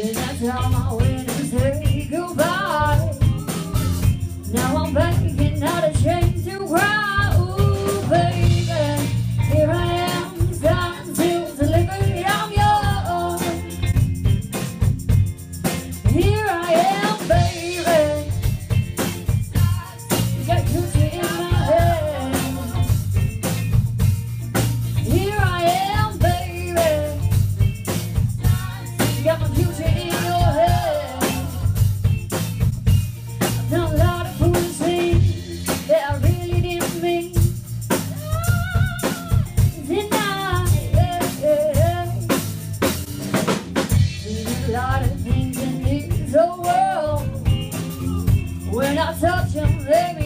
And I how my way to say goodbye. Now I'm back Jim Reagan.